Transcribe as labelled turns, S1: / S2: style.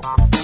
S1: Bye.